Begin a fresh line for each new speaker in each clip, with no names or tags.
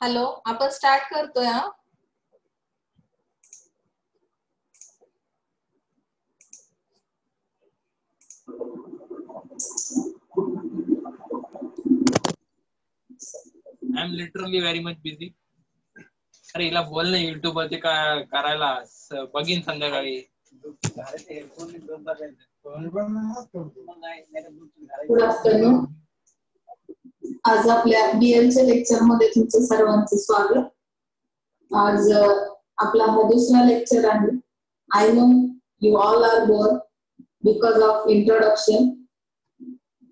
Hello आपण start करतोय हा.
I am literally very much busy अरे हिला बोल ना युट्यूब वरती का करायला बघीन संध्याकाळी.
गुड आफ्टरनून आज आपल्या बीएमच्या लेक्चरमध्ये तुमचं सर्वांचं स्वागत. आज आपला हा दुसरा लेक्चर आहे. I know you all are bore because of introduction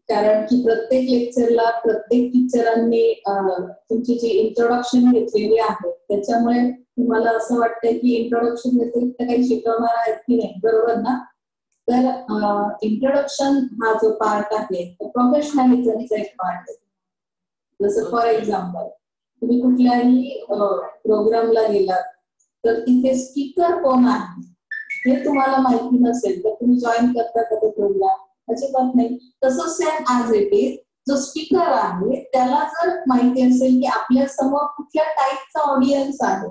कारण की प्रत्येक लेक्चरला प्रत्येक टीचरांनी तुमची जी इंट्रोडक्शन घेतलेली आहे त्याच्यामुळे तुम्हाला असं वाटतंय की इंट्रोडक्शन व्यतिरिक्त काही शिकवणार आहेत की नाही बरोबर ना? तर इंट्रोडक्शन हा जो पार्ट आहे तो प्रोफेशनॅलिझमचा एक पार्ट आहे. जसं फॉर एक्झाम्पल तुम्ही कुठल्याही प्रोग्रामला गेलात तर तिथे स्पीकर कोण आहे? हे तुम्हाला माहिती नसेल तर तुम्ही जॉईन करता का तो प्रोग्राम अजिबात नाही. तसं सेम ऍज इट इज जो स्पीकर आहे त्याला जर माहिती असेल की आपल्यासमोर कुठल्या टाईपचा ऑडियन्स आहे.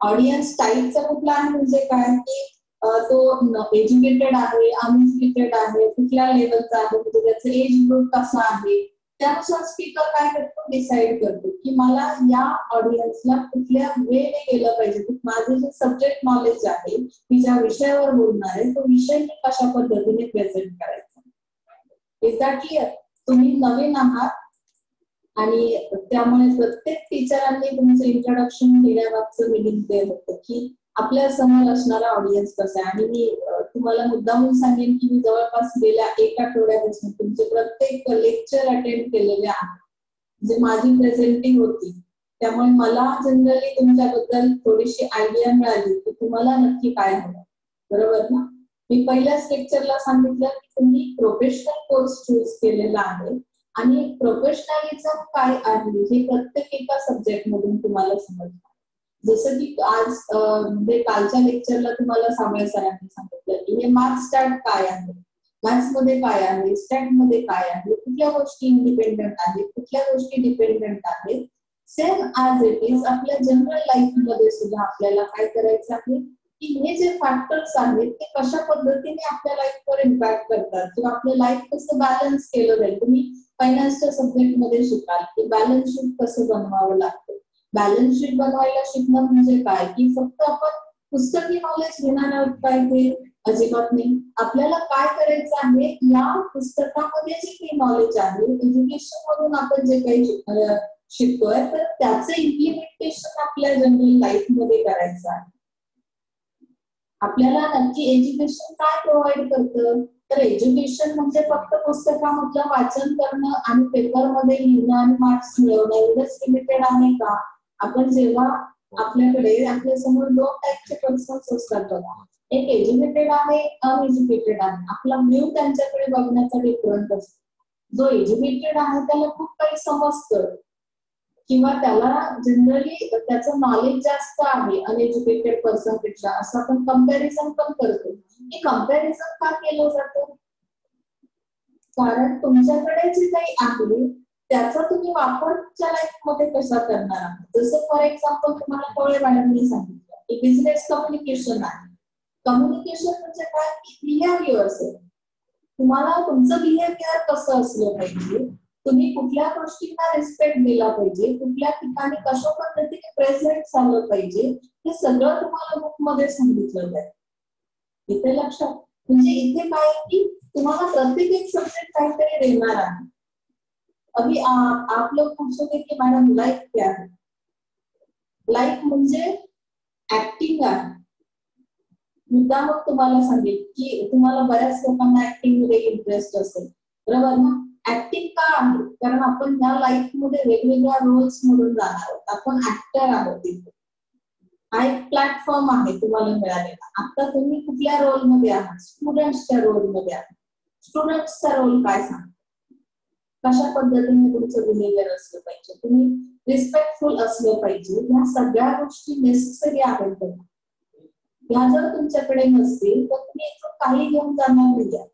ऑडियन्स टाईपचा कुठला आहे म्हणजे काय? की तो एज्युकेटेड आहे अनएज्युकेटेड आहे कुठल्या लेवलचा आहे म्हणजे त्याचं एज ग्रुप कसा आहे? त्यानुसार स्पीकर काय करतो? डिसाईड करतो की मला या ऑडियन्सला कुठल्या वेने गेलं पाहिजे? माझे जे सब्जेक्ट नॉलेज आहे मी ज्या विषयावर बोलणार आहे तो विषय मी कशा पद्धतीने प्रेझेंट करायचा? इज दॅट क्लिअर तुम्ही नवीन आहात आणि त्यामुळे प्रत्येक टीचरांनी तुमचं इंट्रोडक्शन घेण्यामागचं मिनिंग ते होतं की आपल्यासमोर असणारा ऑडियन्स कसा आहे? आणि मी तुम्हाला मुद्दामून सांगेन की मी जवळपास गेल्या एक आठवड्यापासून तुमचे प्रत्येक लेक्चर अटेंड केलेले आहे. जे माझी प्रेझेंटिंग होती. त्यामुळे मला जनरली तुमच्याबद्दल थोडीशी आयडिया मिळाली की तुम्हाला नक्की काय हवं. बरोबर ना? मी पहिल्याच लेक्चरला सांगितलं की तुम्ही प्रोफेशनल कोर्स चूज केलेला आहे. आणि प्रोफेशनलिझम काय आहे हे प्रत्येक एका सब्जेक्ट मधून तुम्हाला समजणार. जसं की आज म्हणजे कालच्या लेक्चरला तुम्हाला सामळे सरांनी सांगितलं की हे मार्क्स स्टॅट काय आहे? मॅथ्समध्ये काय आहे? स्टॅटमध्ये काय आहे? कुठल्या गोष्टी इंडिपेंडंट आहेत? कुठल्या गोष्टी डिपेंडंट आहेत? सेम ऍज इट इज आपल्या जनरल लाईफमध्ये सुद्धा आपल्याला काय करायचं आहे? की हे जे फॅक्टर्स आहेत ते कशा पद्धतीने आपल्या लाईफवर इम्पॅक्ट करतात? किंवा आपलं लाईफ कसं बॅलन्स केलं जाईल? तुम्ही फायनान्सच्या सब्जेक्टमध्ये शिकाल की बॅलन्स शीट कसं बनवावं लागतं? बॅलन्स शीट बनवायला शिकणं म्हणजे काय? की फक्त आपण पुस्तकी नॉलेज घेणार आहोत काय ते? अजिबात नाही. आपल्याला काय करायचं आहे? या पुस्तकामध्ये जे काही नॉलेज आहे एज्युकेशन मधून आपण जे काही शिकतोय तर त्याचं इम्प्लिमेंटेशन आपल्या जनरल लाईफमध्ये करायचं आहे. आपल्याला नक्की एज्युकेशन काय प्रोव्हाइड करतं? तर एज्युकेशन म्हणजे फक्त पुस्तकामधलं वाचन करणं आणि पेपरमध्ये लिहिणं आणि मार्क्स मिळवणं एवढंच लिमिटेड आहे का? आपण जेव्हा आपल्याकडे आपल्यासमोर दोन टाईपचे पर्सन्स असतात बघा. एक एज्युकेटेड आहे अनएज्युकेटेड आहे. आपला व्ह्यू त्यांच्याकडे बघण्याचा डिफरंट असतो. जो एज्युकेटेड आहे त्याला खूप काही समजतं. किंवा त्याला जनरली त्याचं नॉलेज जास्त आहे अनएज्युकेटेड पर्सनपेक्षा. असं आपण कंपॅरिझन पण करतो. हे कंपॅरिझन का केलं जातं? कारण तुमच्याकडे जे काही आहे त्याचा तुम्ही वापर तुमच्या लाईफमध्ये कसा करणार आहात? जसं फॉर एक्झाम्पल तुम्हाला कवळे मॅडमनी सांगितलं की बिझनेस कम्युनिकेशन आहे. कम्युनिकेशन म्हणजे काय? बिहेवियर असेल. तुम्हाला तुमचं बिहेवियर कसं असलं पाहिजे? तुम्ही कुठल्या गोष्टींना रिस्पेक्ट दिला पाहिजे? कुठल्या ठिकाणी कशा पद्धतीने प्रेझेंट झालं पाहिजे? हे सगळं तुम्हाला बुकमध्ये सांगितलं जाईल इथे लक्षात. म्हणजे इथे काय आहे की तुम्हाला प्रत्येक एक सब्जेक्ट काहीतरी देणार आहे. अभी आ- आप लोग पूछोगे की मैडम लाइफ क्या है? लाईफ म्हणजे ऍक्टिंग आहे मुद्दा मग तुम्हाला सांगेल की तुम्हाला बऱ्याच लोकांना ऍक्टिंग मध्ये इंटरेस्ट बरोबर ना? ऍक्टिंग का आहे कारण आपण या लाईफ मध्ये वेगवेगळ्या रोल्स मधून जाणार आहोत। आपण आहोत हा एक प्लॅटफॉर्म आहे तुम्हाला मिळालेला. आता तुम्ही कुठल्या रोल मध्ये आहात? स्टुडंट्सच्या रोल मध्ये आहात. स्टुडंट्सचा रोल काय सांग कशा पद्धतीने तुमचं बिहेवियर असलं पाहिजे? तुम्ही रिस्पेक्टफुल असलं पाहिजे. ह्या सगळ्या गोष्टी नेसेसरी आहेत बघा. ह्या जर तुमच्याकडे नसतील तर तुम्ही इथून काही घेऊन जाणार नाही.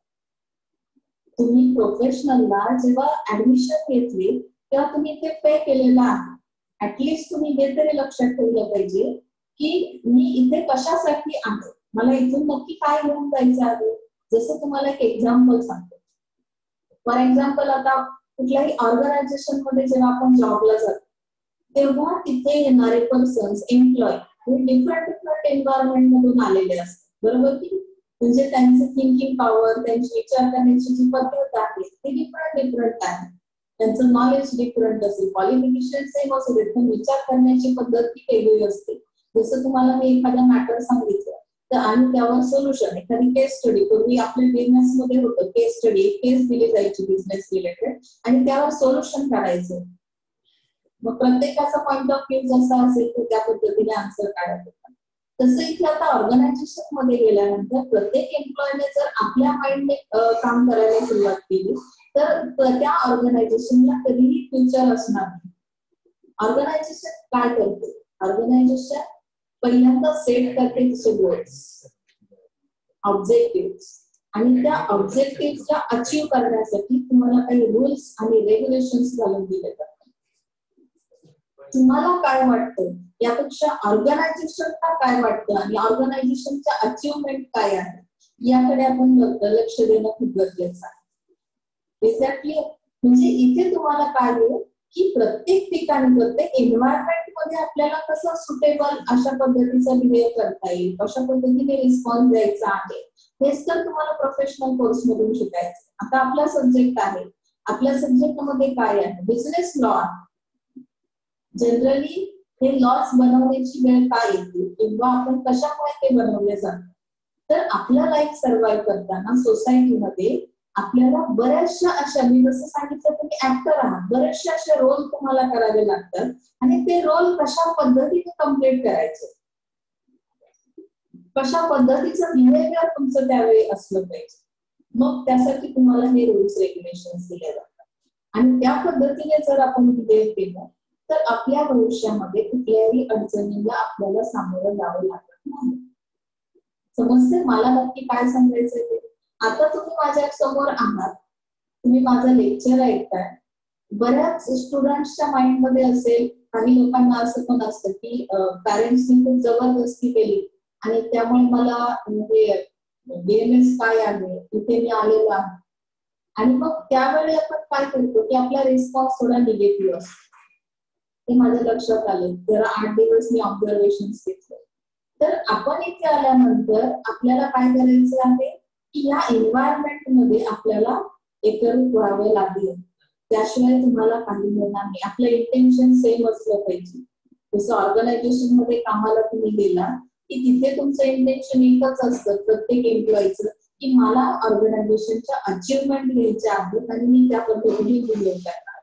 तुम्ही प्रोफेशनलला जेव्हा ऍडमिशन घेतली तेव्हा तुम्ही ते पे केलेलं आहे. ऍटलिस्ट तुम्ही हे तरी लक्षात ठेवलं पाहिजे की मी इथे कशासाठी आहे? मला इथून नक्की काय घेऊन जायचं आहे? जसं तुम्हाला एक एक्झाम्पल सांगतो. फॉर एक्झाम्पल आता कुठल्याही ऑर्गनायझेशनमध्ये जेव्हा आपण जॉबला जातो तेव्हा तिथे येणारे पर्सन्स एम्प्लॉय हे डिफरंट डिफरंट एन्व्हायरमेंट मधून आलेले असतात. बरोबर की म्हणजे त्यांचे थिंकिंग पॉवर त्यांची विचार करण्याची जी पद्धत आहे ती डिफरंट डिफरंट आहे. त्यांचं नॉलेज डिफरंट असेल. क्वालिफिकेशन सेम असेल. पण विचार करण्याची पद्धत ती वेगळी असते. जसं तुम्हाला मी एखादा मॅटर सांगितलं तर आणि त्यावर सोल्युशन एखादी केस स्टडी पूर्वी आपल्या बिझनेस मध्ये होतं. केस स्टडी एक केस दिली जायची बिझनेस रिलेटेड आणि त्यावर सोल्युशन काढायचं. मग प्रत्येकाचा पॉइंट ऑफ व्ह्यू जसा असेल तर त्या पद्धतीने आन्सर काढत होता तसं इथे आता ऑर्गनायझेशनमध्ये गेल्यानंतर प्रत्येक एम्प्लॉयने जर आपल्या माइंडने काम करायला सुरुवात केली तर त्या ऑर्गनायझेशनला कधीही फ्युचर असणार नाही. ऑर्गनायझेशन काय करते? ऑर्गनायझेशन पहिल्यांदा सेट करते तिचे गोल्स ऑब्जेक्टिव्ह आणि त्या ऑब्जेक्टिव्हला अचीव करण्यासाठी तुम्हाला काही रुल्स आणि रेग्युलेशन घालून दिले जातात. तुम्हाला काय वाटतं? यापेक्षा ऑर्गनायझेशनला काय वाटतं? आणि ऑर्गनायझेशनच्या अचिव्हमेंट काय आहे? याकडे आपण लक्ष देणं खूप गरजेचं आहे. एक्झॅक्टली म्हणजे इथे तुम्हाला काय होईल की प्रत्येक ठिकाणी प्रत्येक एन्व्हायरमेंटमध्ये आपल्याला कसं सुटेबल अशा पद्धतीचा बिहेव करता येईल कशा पद्धतीने रिस्पॉन्स द्यायचा आहे हेच तर तुम्हाला प्रोफेशनल कोर्स मधून शिकायचं आता आपला सब्जेक्ट आहे. आपल्या सब्जेक्टमध्ये काय आहे? बिझनेस लॉ जनरली हे लॉस बनवण्याची वेळ काय येते? किंवा आपण कशामुळे ते बनवले जातात तर आपला लाईफ सर्व्हाइव्ह करताना सोसायटीमध्ये आपल्याला बऱ्याचशा अशा मी जसं सांगितलं तुम्ही ऍक्टर आहात बऱ्याचशा असे रोल तुम्हाला करावे लागतात. आणि ते रोल कशा पद्धतीने कंप्लीट करायचे? कशा पद्धतीचं बिहेवियर तुमचं त्यावेळी असलं पाहिजे? मग त्यासाठी तुम्हाला हे रूल्स रेग्युलेशन दिले जातात. आणि त्या पद्धतीने जर आपण बिहेव केलं तर आपल्या भविष्यामध्ये कुठल्याही अडचणीला आपल्याला सामोरं जावं लागत नाही. समजते मला नक्की काय सांगायचंय ते? आता तुम्ही माझ्यासमोर आहात. तुम्ही माझं लेक्चर ऐकताय. बऱ्याच स्टुडंटच्या माइंडमध्ये असेल काही लोकांना असं पण असतं की पॅरेंट्सनी खूप जबरदस्ती केली आणि त्यामुळे मला म्हणजे बीएमएस काय आहे? इथे मी आलेलो आहे. आणि मग त्यावेळी आपण काय करतो की आपला रिस्पॉन्स थोडा निगेटिव्ह असतो. हे माझ्या लक्षात आलं. जरा आठ दिवस मी ऑब्झर्वेशन घेतलं. तर आपण इथे आल्यानंतर आपल्याला काय करायचं आहे? की या एन्व्हायरमेंटमध्ये आपल्याला एकरूप व्हावे लागेल. त्याशिवाय तुम्हाला काही मिळणार नाही. आपलं इंटेन्शन सेम असलं पाहिजे. जसं ऑर्गनायझेशनमध्ये कामाला तुम्ही गेला की तिथे तुमचं इंटेन्शन एकच असतं प्रत्येक एम्प्लॉईचं की मला ऑर्गनायझेशनच्या अचिव्हमेंट घ्यायच्या आहेत आणि मी त्या पद्धतीने बिहेव करणार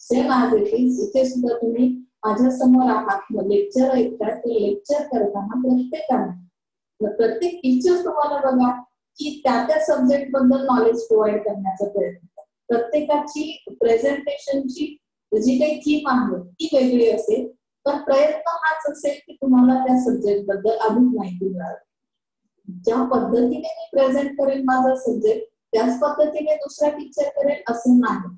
सेम आज इट इज इथे सुद्धा तुम्ही माझ्यासमोर आहात. लेक्चर ऐकतात ते लेक्चर करताना प्रत्येकाने प्रत्येक टीचर तुम्हाला बघा की त्या त्या सब्जेक्टबद्दल नॉलेज प्रोव्हाइड करण्याचा प्रयत्न प्रत्येकाची प्रेझेंटेशनची जी काही थीम आहे ती वेगळी असेल पण प्रयत्न हाच असेल की तुम्हाला त्या सब्जेक्टबद्दल अधिक माहिती मिळावी. ज्या पद्धतीने मी प्रेझेंट करेन माझा सब्जेक्ट त्याच पद्धतीने दुसरा टीचर करेल असं नाही.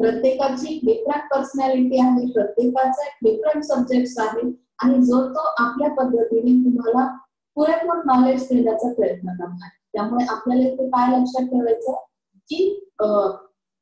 प्रत्येकाची डिफरंट पर्सनॅलिटी आहे प्रत्येकाचा डिफरंट सब्जेक्ट आहे आणि जो तो आपल्या पद्धतीने तुम्हाला पुरेपूर नॉलेज देण्याचा प्रयत्न करणार. त्यामुळे आपल्याला इथे काय लक्षात ठेवायचं? की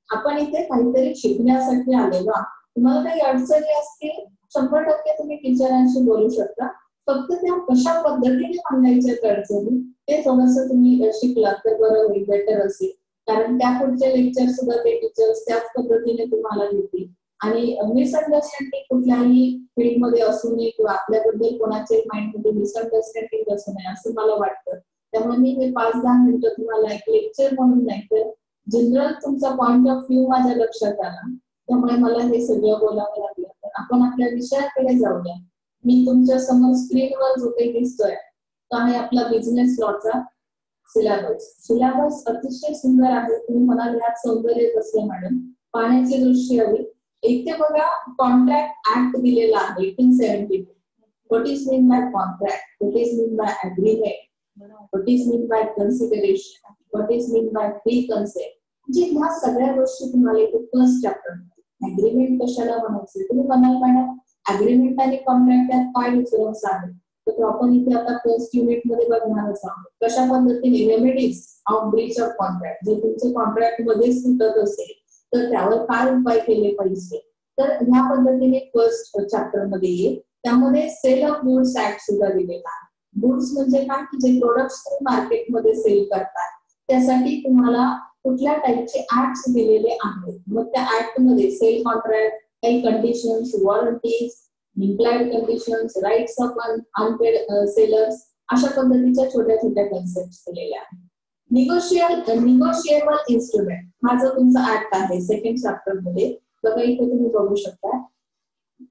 आपण इथे काहीतरी शिकण्यासाठी आलेलो आहोत. तुम्हाला काही अडचणी असतील शंभर टक्के तुम्ही टीचरांशी बोलू शकता. फक्त त्या कशा पद्धतीने मांडायच्या अडचणी ते थोडस तुम्ही शिकलात तर बरं होईल बेटर असेल. कारण त्या पुढचे लेक्चर सुद्धा ते टीचर्स त्याच पद्धतीने तुम्हाला घेतील आणि मिसअंडरस्टँडिंग कुठल्याही फील्डमध्ये असू नये किंवा आपल्याबद्दल कोणाचे माइंडमध्ये मिसअंडरस्टँडिंग असू नये असं मला वाटतं. त्यामुळे मी हे पाच दहा मिनिटं तुम्हाला एक लेक्चर म्हणून नाही तर जनरल तुमचा पॉइंट ऑफ व्ह्यू माझ्या लक्षात आला. त्यामुळे मला हे सगळं बोलावं लागलं. तर आपण आपल्या विषयाकडे जाऊया. मी तुमच्यासमोर स्क्रीनवर जो काही दिसतोय तो आहे आपला बिझनेस लॉचा सिलेबस सिलेबस अतिशय सुंदर आहे. तुम्ही म्हणाल यात सौंदर्य कसलं मॅडम पाण्याची दृष्टी हवी. इथे बघा कॉन्ट्रॅक्ट ऍक्ट दिलेला आहे eighteen seventy what is mean by contract what is mean by agreement what is mean by consideration what is mean by pre concept म्हणजे ह्या सगळ्या गोष्टी तुम्हाला इथे फर्स्ट चॅप्टर अग्रीमेंट कशाला म्हणायचं? तुम्ही म्हणाल मॅडम अग्रीमेंट आणि कॉन्ट्रॅक्ट यात काय डिफरन्स आहे? तर आपण इथे आता फर्स्ट युनिटमध्ये बघणारच आहोत. कशा पद्धतीने? Remedies of breach of contract जर तुमचे कॉन्ट्रॅक्ट मध्येच सुटत असेल तर त्यावर काय उपाय केले पाहिजे? तर ह्या पद्धतीने फर्स्ट चॅप्टरमध्ये येईल त्यामध्ये सेल ऑफ गुड्स ऍक्ट सुद्धा दिलेला आहे. गुड्स म्हणजे काय? की जे प्रोडक्ट्स तुम्ही मार्केटमध्ये सेल करतात त्यासाठी तुम्हाला कुठल्या टाईपचे ऍक्ट दिलेले आहेत? मग त्या ऍक्टमध्ये सेल कॉन्ट्रॅक्ट काही conditions warranties implied conditions rights of unpaid sellers अशा पद्धतीच्या छोट्या छोट्या कन्सेप्ट दिलेल्या आहेत. निगोशियल निगोशिएबल इन्स्ट्रुमेंट हा जो तुमचा ऍक्ट आहे सेकंड चॅप्टरमध्ये. बघा इथे तुम्ही बघू शकता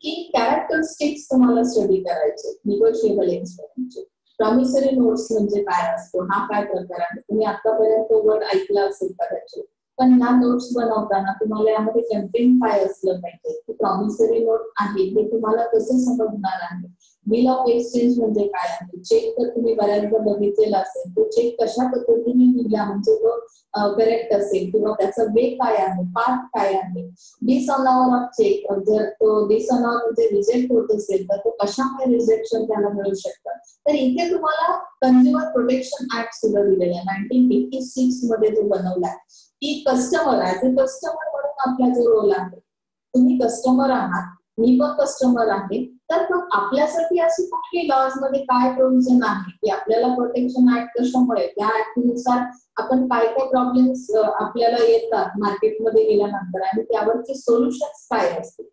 की कॅरेक्टरिस्टिक्स तुम्हाला स्टडी करायचे निगोशिएबल इन्स्ट्रुमेंटचे प्रॉमिसरी नोट्स म्हणजे काय असतो हा काय प्रकार आहे? तुम्ही आतापर्यंत वर्ड ऐकला असेल कदाचित पण ह्या नोट्स बनवताना तुम्हाला यामध्ये कंटेंट काय असलं पाहिजे? की प्रॉमिसरी नोट आहे हे तुम्हाला कसं समजणार आहे? बिल ऑफ एक्सचेंज म्हणजे काय? म्हणजे आहे चेक तर तुम्ही बऱ्याचदा बघितलेला असेल. तो चेक कशा पद्धतीने लिहिला म्हणजे तो करेक्ट असेल किंवा त्याचा वे काय आहे? पाथ काय आहे? डिसअनावर ऑफ चेक जर तो डिसअनावर म्हणजे रिजेक्ट होत असेल तर तो कशामुळे रिजेक्शन त्याला मिळू शकतं? तर इथे तुम्हाला कंझ्युमर प्रोटेक्शन ऍक्ट सुद्धा दिलेला आहे. नाईन्टीन फिफ्टी सिक्समध्ये जो बनवलाय की कस्टमर ऍज अ कस्टमर म्हणून आपला जो रोल आहे तुम्ही कस्टमर आहात. मी पण कस्टमर आहे. तर मग आपल्यासाठी अशी कुठली लॉजमध्ये काय प्रोव्हिजन आहे? की आपल्याला प्रोटेक्शन ऍक्ट कशामुळे? त्या ऍक्टनुसार आपण काय काय प्रॉब्लेम्स आपल्याला येतात मार्केटमध्ये गेल्यानंतर आणि त्यावरचे सोल्युशन्स काय असतील?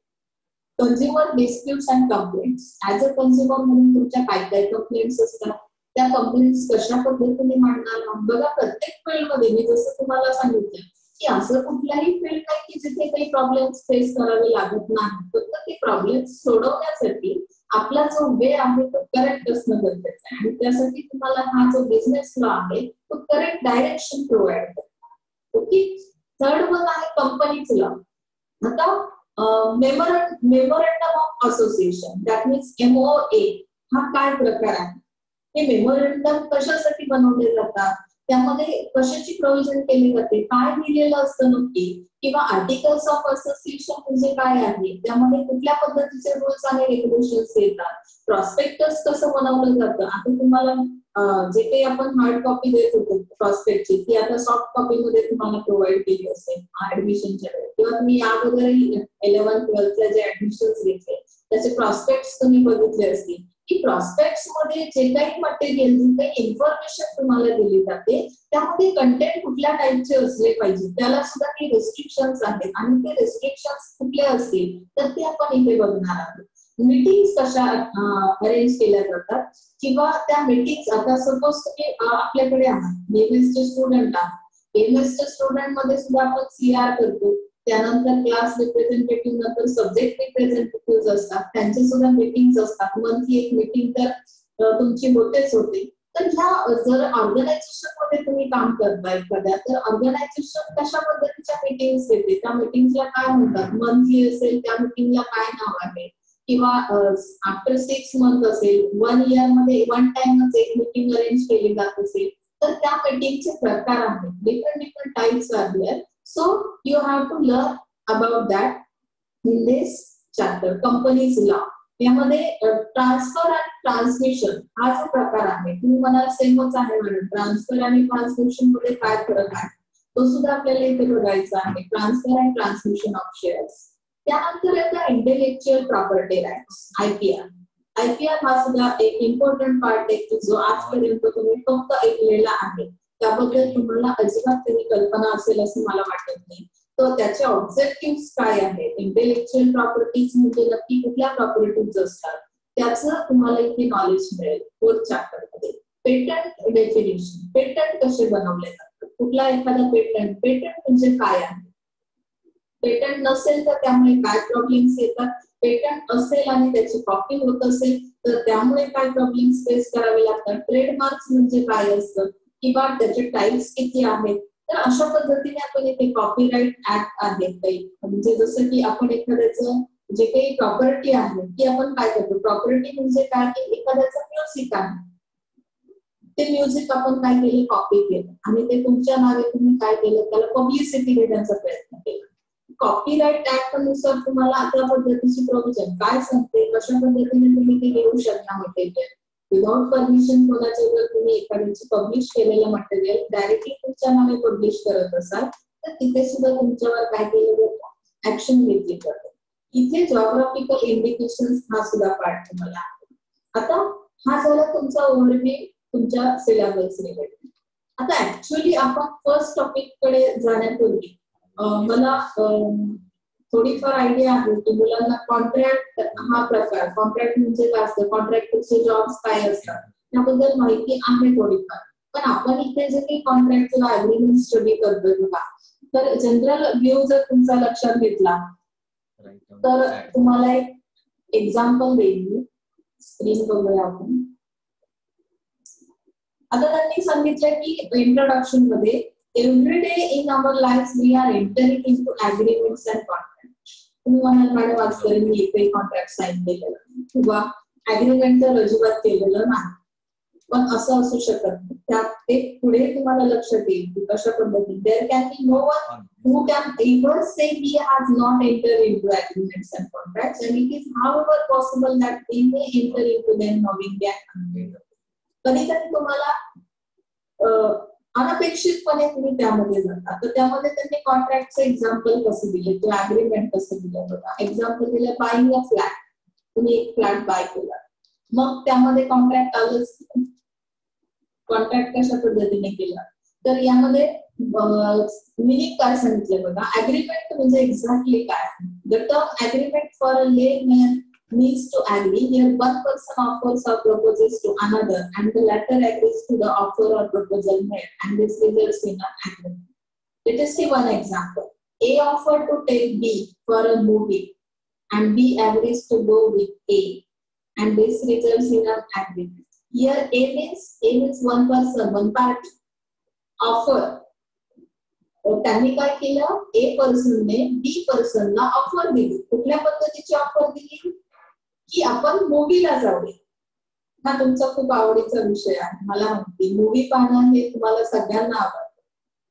Consumer disputes and complaints as a consumer म्हणून तुमच्या काय काय कंप्लेंट्स असतात? त्या कंप्लेंट्स कशा पद्धतीने मांडणार? बघा प्रत्येक फील्डमध्ये मी जसं तुम्हाला सांगितलं की असं कुठल्याही फील्ड नाही की जिथे काही प्रॉब्लेम फेस करावे लागत नाही. फक्त ते प्रॉब्लेम सोडवण्यासाठी आपला जो वे आहे तो करेक्ट असणं गरजेचं आहे. आणि त्यासाठी तुम्हाला हा जो बिझनेस लॉ आहे तो करेक्ट डायरेक्शन प्रोव्हाइड करतो. ओके थर्ड वन आहे कंपनीच लॉ आता memorandum of association that means MOA हा काय प्रकार आहे? हे मेमोरंडम कशासाठी बनवले जातात? त्यामध्ये कशाची प्रोव्हिजन केली जाते काय दिलेलं असतं नक्की? किंवा आर्टिकल्स ऑफ असोसिएशन म्हणजे काय आहे? त्यामध्ये कुठल्या पद्धतीचे रूल्स आणि रेग्युलेशन्स येतात? प्रॉस्पेक्टस कसं बनवलं जातं? आता तुम्हाला जे काही आपण हार्ड कॉपी देत होतो प्रॉस्पेक्टची ती आता सॉफ्ट कॉपी मध्ये तुम्हाला प्रोव्हाइड केली असेल ऍडमिशनच्या वेळेस. किंवा तुम्ही या अगोदरही इलेव्हन ट्वेल्थला जे ऍडमिशन घेतले त्याचे प्रॉस्पेक्ट तुम्ही बघितले असतील. की प्रॉस्पेक्टमध्ये जे काही मटेरियल जे काही इन्फॉर्मेशन तुम्हाला दिली जाते त्यामध्ये कंटेंट कुठल्या टाईपचे असले पाहिजे त्याला सुद्धा काही रेस्ट्रिक्शन्स आहेत. आणि ते रेस्ट्रिक्शन्स कुठले असतील तर ते आपण इथे बघणार आहोत. मीटिंग कशा अरेंज केल्या जातात? किंवा त्या मीटिंग आता सपोज तुम्ही आपल्याकडे आहात. एमएसचे स्टुडंट आहात. एमएसच्या स्टुडंटमध्ये सुद्धा आपण सीआर करतो. त्यानंतर क्लास रिप्रेझेंटेटिव्ह नंतर सब्जेक्ट रिप्रेझेंटेटिव्ह असतात. त्यांचे सुद्धा मीटिंग असतात. मंथली एक मीटिंग तर तुमची होतेच होते. तर ह्या जर ऑर्गनायझेशनमध्ये तुम्ही काम करता एखाद्या तर ऑर्गनायझेशन कशा पद्धतीच्या मीटिंग येते त्या मीटिंगला काय म्हणतात? मंथली असेल त्या मीटिंगला काय नाव आहे? किंवा आफ्टर सिक्स मंथ असेल वन इयरमध्ये वन टाइमच एक मीटिंग अरेंज केली जात असेल तर त्या मीटिंगचे प्रकार आहेत. डिफरंट डिफरंट टाईप्स आहेत So you have to learn about that in this chapter, companies law. यामध्ये ट्रान्सफर अँड ट्रान्समिशन हा जो प्रकार आहे तुम्ही मला सेमच आहे मॅडम ट्रान्सफर आणि ट्रान्समिशनमध्ये काय फरक आहे? तो सुद्धा आपल्याला इथे बघायचा आहे. Transfer and transmission of shares त्यानंतर येतं intellectual property rights IPR IPR हा सुद्धा एक इम्पॉर्टंट पार्ट आहे जो आजपर्यंत तुम्ही फक्त ऐकलेला आहे. त्याबद्दल तुम्हाला अजिबात तरी कल्पना असेल असं मला वाटत नाही. तर त्याचे ऑब्जेक्टिव्ह काय आहेत? इंटेलेक्च्युअल प्रॉपर्टीज म्हणजे नक्की कुठल्या प्रॉपर्टीज असतात? त्याचं तुम्हाला इथे नॉलेज मिळेल फोर्थ चॅप्टरमध्ये. पेटंट डेफिनेशन पेटंट कसे बनवले जातात? कुठला एखादा पेटंट पेटंट म्हणजे काय आहे? पेटंट नसेल तर त्यामुळे काय प्रॉब्लेम्स येतात? पेटंट असेल आणि त्याची कॉपी होत असेल तर त्यामुळे काय प्रॉब्लेम्स फेस करावे लागतात? ट्रेडमार्क्स म्हणजे काय असतं? किंवा त्याचे टाईप्स किती आहेत? तर अशा पद्धतीने आपण इथे कॉपीराईट ऍक्ट आहेत काही म्हणजे जसं की आपण एखाद्याचं जे काही प्रॉपर्टी आहे ती आपण काय करतो? प्रॉपर्टी म्हणजे काय? की एखाद्याचं म्युझिक आहे. ते म्युझिक आपण काय केलं? कॉपी केलं. आणि ते तुमच्या नावे तुम्ही काय केलं? त्याला पब्लिसिटी देण्याचा प्रयत्न केला. कॉपीराईट ऍक्टनुसार तुम्हाला त्या पद्धतीची प्रोव्हिजन काय सांगते? कशा पद्धतीने तुम्ही ते घेऊ शकता मटेरियल विदाउट परमिशन कोणाच्या जर तुम्ही एखाद्याची पब्लिश केलेलं मटेरियल डायरेक्टली तुमच्या नावे पब्लिश करत असाल तर तिथे सुद्धा तुमच्यावर काय केलं जातं? ऍक्शन घेतली जाते. इथे जॉग्राफिकल इंडिकेशन हा सुद्धा पार्ट तुम्हाला आहे. आता हा झाला तुमचा ओव्हरव्ह्यू तुमच्या सिलेबस रिलेटेड आता ऍक्च्युली आपण फर्स्ट टॉपिककडे जाण्यापूर्वी मला थोडीफार आयडिया आहे की मुलांना कॉन्ट्रॅक्ट हा प्रकार कॉन्ट्रॅक्ट म्हणजे काय असतं? कॉन्ट्रॅक्टचे जॉब्स काय असतात? त्याबद्दल माहिती आहे थोडीफार. पण आपण इथे जे काही कॉन्ट्रॅक्ट किंवा अग्रीमेंट स्टडी करतोय बघा तर जनरल व्ह्यू जर तुमचा लक्षात घेतला तर तुम्हाला एक एक्झाम्पल देईल स्क्रीन बघूया आपण. आता त्यांनी सांगितलं की इंट्रोडक्शनमध्ये every day in our life we are entering into agreements and contract तुम्हाला मॅडम आजपर्यंत मी एकही कॉन्ट्रॅक्ट साईन केलेलं किंवा अग्रीमेंटचं रजुवात केलेलं नाही पण असं असू शकत नाही त्यात ते पुढे तुम्हाला लक्षात येईल की कशा पद्धतीने there can be no one who can ever say he has not enter into agreements and contract and it is however possible that they may enter into them knowing कधी कधी तुम्हाला अनपेक्षितपणे तुम्ही त्यामध्ये जाता. तर त्यामध्ये त्यांनी कॉन्ट्रॅक्टचं एक्झाम्पल कसं दिले? किंवा अग्रीमेंट कसं दिलं? बघा एक्झाम्पल दिलं बाईंग अ फ्लॅट तुम्ही एक फ्लॅट बाय केला. मग त्यामध्ये कॉन्ट्रॅक्ट आलंच कॉन्ट्रॅक्ट कशा पद्धतीने केला? तर यामध्ये मिनिंग काय सांगितलं बघा अग्रीमेंट म्हणजे एक्झॅक्टली काय? The term agreement for a layman means to agree here one person offers or proposes to another and the latter agrees to the offer or proposal made and this results in an agreement. Let us see one example. A offered to take B for a movie and B agrees to go with A and this results in an agreement. Here A means A means one person, one party. Offer त्यांनी काय केलं ए पर्सनने B पर्सनला offer दिली कुठल्या पद्धतीची offer दिली की आपण मूवीला जाऊया हा तुमचा खूप आवडीचा विषय आहे मला माहिती. मूवी पाहणं हे तुम्हाला सगळ्यांना आवडतं.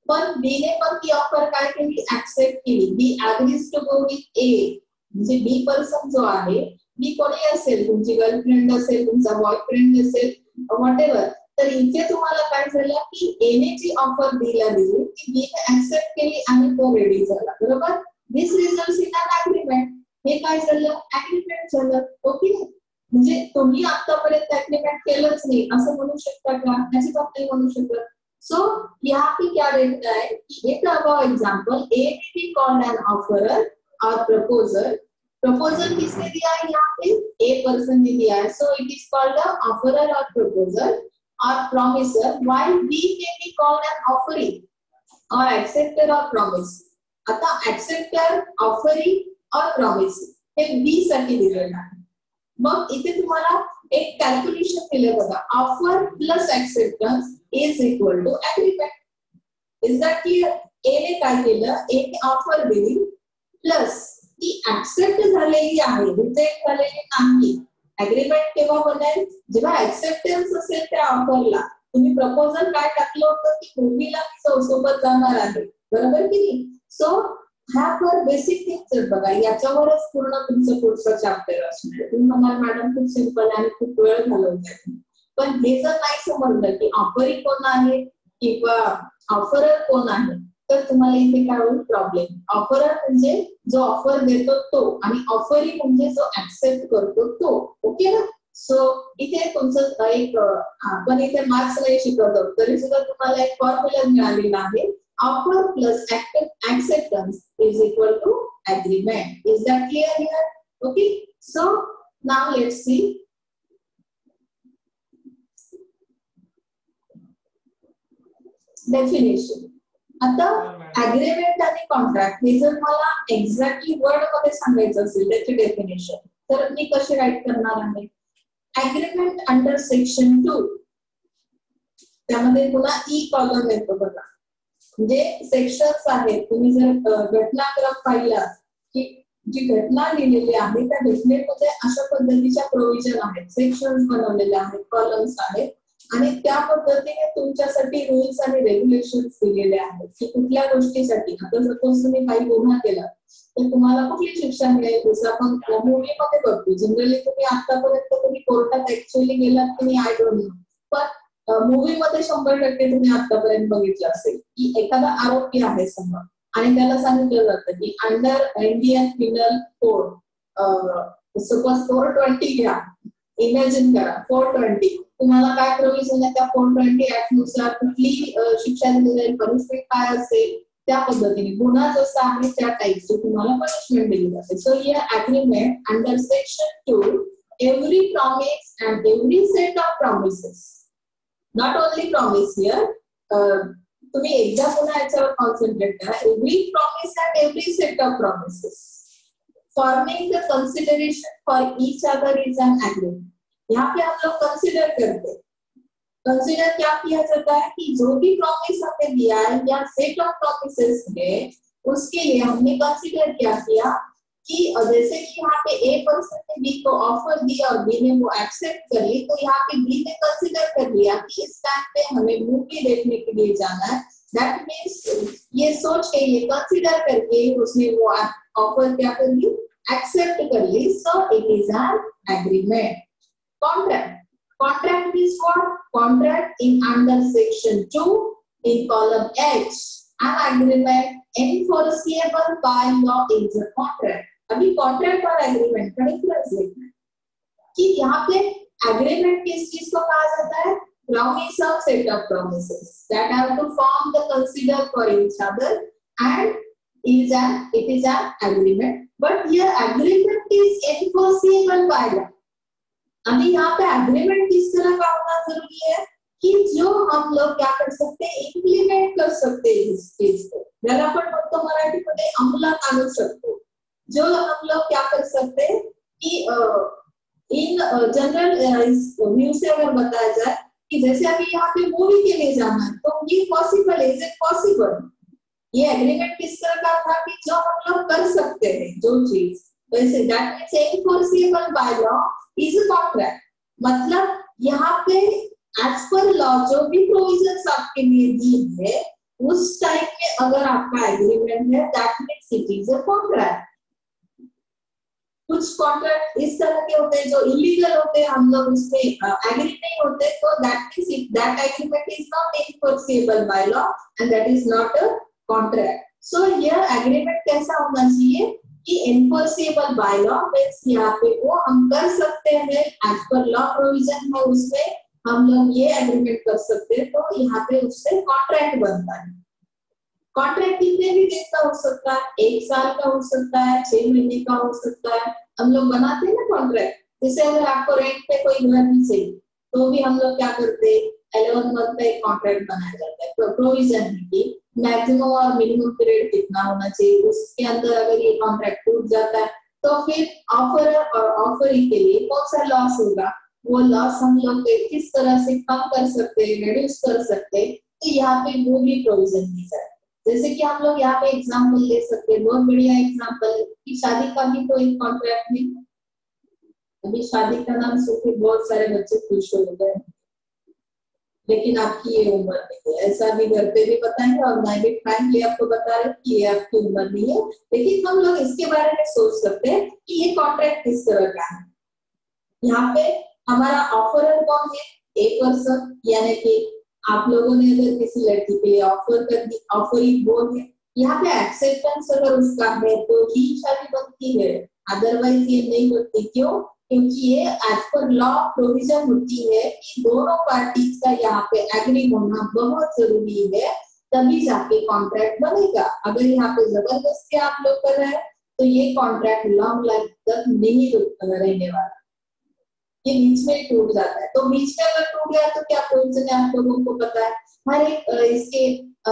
पण बीने पण ती ऑफर काय केली? ऍक्सेप्ट केली. B agrees to go with A म्हणजे बी पर्सन जो आहे. मी कोणी असेल तुमची गर्लफ्रेंड असेल तुमचा बॉयफ्रेंड असेल व्हॉट एव्हर तर इथे तुम्हाला काय झालं की एने जी ऑफर बीला दिली ती बीने ऍक्सेप्ट केली आणि तो रेडी झाला. बरोबर? दिस रिझल्ट इन अन हे काय example be called an offerer और प्रपोजर प्रपोजल किसने दिया है यहाँ पे ए पर्सन ने दिया है so it is called offerer और proposal or promiser. While B may be called an offering or acceptor or promise. आता acceptor, offering or promise हे बी साठी दिलेलं आहे. मग इथे तुम्हाला एक कॅल्क्युलेशन केलं बघा. Offer plus acceptance is equal to agreement is that clear A ने काय केलं? ए ऑफर दिली प्लस ती ऍक्सेप्ट झालेली आहे. रिजेक्ट झालेली नाही. अग्रीमेंट केव्हा बनेल? जेव्हा ऍक्सेप्टन्स असेल त्या ऑफरला तुम्ही प्रपोजल काय टाकलं होतं? की मूवीला सोबत जाणार आहे. बरोबर की नाही? सो ह्या फॉर बेसिक थिंग्स बघा. याच्यावरच पूर्ण तुमचं पुढचं चॅप्टर असणार. तुम्ही म्हणाल मॅडम खूप सिंपल आणि खूप वेळ घालवताय पण हे जर नाही समजलं की ऑफरी कोण आहे किंवा ऑफरर कोण आहे तर तुम्हाला इथे काय होईल? प्रॉब्लेम ऑफरर म्हणजे जो ऑफर देतो तो आणि ऑफरी म्हणजे जो ऍक्सेप्ट करतो तो. ओके ना? सो इथे तुमचं एक आपण इथे मार्क्स नाही शिकवतो तरी सुद्धा तुम्हाला एक फॉर्म्युला मिळालेला आहे. Offer plus acceptance is equal to agreement. Is that clear here? Okay. So now let's see. Definition. आता अग्रीमेंट आणि कॉन्ट्रॅक्ट हे जर मला एक्झॅक्टली वर्ड मध्ये सांगायचं असेल, त्याची डेफिनेशन तर मी कशी राईट करणार आहे अग्रीमेंट अंडर सेक्शन टू त्यामध्ये पुन्हा ई कॉलम येतो बघा म्हणजे सेक्शन्स आहेत तुम्ही जर घटनाक्रम पाहिला की जी घटना लिहिलेली आहे त्या घटनेमध्ये अशा पद्धतीच्या प्रोव्हिजन आहेत. सेक्शन्स बनवलेले आहेत कॉलम्स आहेत. आणि त्या पद्धतीने तुमच्यासाठी रुल्स आणि रेग्युलेशन दिलेले आहेत की कुठल्या गोष्टीसाठी. आता सपोज तुम्ही काही गुन्हा केला तर तुम्हाला कुठली शिक्षा मिळेल? जसं आपण मूवी मध्ये बघतो जनरली तुम्ही आतापर्यंत तुम्ही कोर्टात ऍक्च्युअली गेलात की आय डोंट नो पण मूवी मध्ये शंभर टक्के तुम्ही आतापर्यंत बघितलं असेल की एखादा आरोपी आहे समोर. आणि त्याला सांगितलं जातं की under Indian penal code suppose four twenty घ्या. इमॅजिन करा फोर ट्वेंटी तुम्हाला काय प्रोव्हिजन आहे? त्या फोर ट्वेंटी ऍक्ट नुसार कुठली शिक्षा दिली जाईल? पनिशमेंट काय असेल? त्या पद्धतीने. गुन्हा जसा आहे, त्या टाईपची तुम्हाला पनिशमेंट दिली जाते. So here agreement under section two every promise and every set of promises not only promise here तुम्ही एकदा पुन्हा याच्यावर कॉन्सन्ट्रेट करा every promise and every set of promises forming the consideration for each other is an agreement यहाँ पे हम लोग consider करते कंसिडर क्या किया जाता है कि जो भी प्रॉमिस हमने दिया है या सेट ऑफ़ प्रॉमिसेस है, उसके लिए हमने कंसिडर क्या किया? कि जैसे कि यहाँ पे ए पर्सन ने बी को ऑफ़र दिया और बी ने वो एक्सेप्ट कर ली तो यहाँ पे बी ने कंसिडर कर लिया कि इस टाइम पे हमें मूवी देखने के लिए जाना है दैट मीन्स ये सोच के ये कंसिडर करके उसने वो ऑफ़र क्या कर ली एक्सेप्ट कर ली so it is an agreement contract. Contract is what? Contract in under section 2 in column H. An agreement enforceable by law is a contract. अभी contract और agreement का देखना है कि यहाँ पे agreement किस चीज़ को कहा जाता है promise of set of promises that have to form the consider for each other and is an it is an agreement but here agreement is enforceable by law अभी यहाँ पे अग्रीमेंट किस तरह का होना ज़रूरी है कि जो हम लोग क्या कर सकते हैं इम्प्लीमेंट कर सकते हैं इस चीज़ को आपण म्हणतो मराठीमध्ये अंमलात आणू शकतो जो हम लोग क्या कर सकते हैं कि इन जनरल व्यू से अगर बताया जाए कि जैसे अभी यहाँ पे मूवी के लिए जाना है तो ये पॉसिबल इज़ इट पॉसिबल ये एग्रीमेंट किस तरह का था कि जो हम लोग कर सकते हैं जो चीज़? वैसे that means enforceable by law is a contract मतलब यहाँ पे एज पर लॉ जो भी प्रोविज़न आपके लिए दी है, उस टाइप में अगर आपका एग्रीमेंट है that means it is a contract कुछ कॉन्ट्रैक्ट इस तरह के होते हैं जो इलीगल होते हैं, हम लोग उसमें एग्री नहीं होते तो that means that agreement is not enforceable by law and that is not a contract so यह एग्रीमेंट कैसा होना चाहिए कि एनफोर्सेबल बाय लॉ मीन्स यहाँ पे वो हम कर सकते हैं एज पर लॉ प्रोविज़न है उसमें हम लोग ये एग्रीमेंट कर सकते हैं तो यहाँ पे उससे कॉन्ट्रैक्ट बनता है। कॉन्ट्रैक्ट कितने भी दिन का हो सकता है, एक साल का हो सकता है, छह महीने का हो सकता है। हम लोग बनाते हैं ना कॉन्ट्रैक्ट जैसे अगर आपको रेंट पे कोई घर नहीं चाहिए तो भी हम लोग क्या करते हैं? एलेवन मंथ का एक कॉन्ट्रैक्ट बनाया जाता है। तो प्रोविज़न है कि मैक्सिमम और मिनिमम पीरियड कितना होना चाहिए। उसके अंदर अगर ये कॉन्ट्रैक्ट टूट जाता है तो फिर ऑफ़र और ऑफरी के लिए कौन सा लॉस होगा? वो लॉस हम लोग किस तरह से कम कर सकते हैं रिड्यूस कर सकते हैं तो यहाँ पे वो भी प्रोविज़न दी जाए जैसे कि हम लोग यहाँ पे एग्ज़ाम्पल ले सकते हैं। बहुत बढ़िया एग्ज़ाम्पल है। कि शादी का भी एक कॉन्ट्रैक्ट है अभी शादी का नाम सुन के बहुत सारे बच्चे खुश हो गए। लेकिन आपकी ये उम्र नहीं है। ऐसा भी घर पे भी बताएँगे और मैं भी फ्रैंकली आपको बता रही कि ये आपकी उम्र नहीं है। लेकिन हम लोग इसके बारे में सोच सकते हैं कि ये कॉन्ट्रैक्ट किस तरह का है। यहाँ पे हमारा ऑफ़र कौन है? एक पर्सन यानी कि आप लोगों ने अगर किसी लड़की के लिए ऑफ़र कर दी ऑफ़र ही वो है यहाँ पे एक्सेप्टेंस अगर उसका है तो ही शादी बनती है। अदरवाइज़ ये नहीं बनती क्यों? क्योंकि ये एज पर लॉ प्रोविज़न होती है कि दोनों पार्टीज़ का यहाँ पे एग्री होना बहुत ज़रूरी है, तभी जाके कॉन्ट्रैक्ट बनेगा। अगर यहाँ पे ज़बरदस्ती आप लोग कर रहे हैं तो ये कॉन्ट्रैक्ट लॉन्ग लाइफ तक नहीं रहने वाला। ये बीच में टूट जाता है। तो बीच में अगर टूट गया तो क्या प्रोविज़न है आप लोगों को पता है? हर एक इसके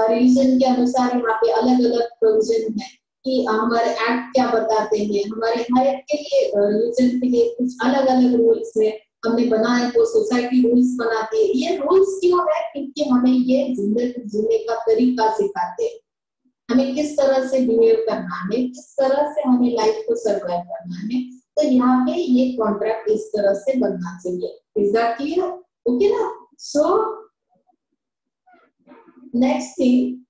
रिलीजन के अनुसार यहाँ पे अलग अलग प्रोविज़न है कि हमारे एक्ट क्या बताते हैं? हमारे हर एक के लिए रिलीजन के लिए कुछ अलग अलग रूल्स है। हमने बनाए तो सोसाइटी रूल्स बनाती है। ये रूल्स क्यों है? क्योंकि हमें ये ज़िंदगी जीने का तरीका सिखाते हैं। हमें किस तरह से बिहेव करना है? किस तरह से हमें लाइफ को सर्वाइव करना है? तो यहाँ पे ये कॉन्ट्रैक्ट इस तरह से बनना चाहिए। इज़ दैट क्लियर ओके ना? So next thing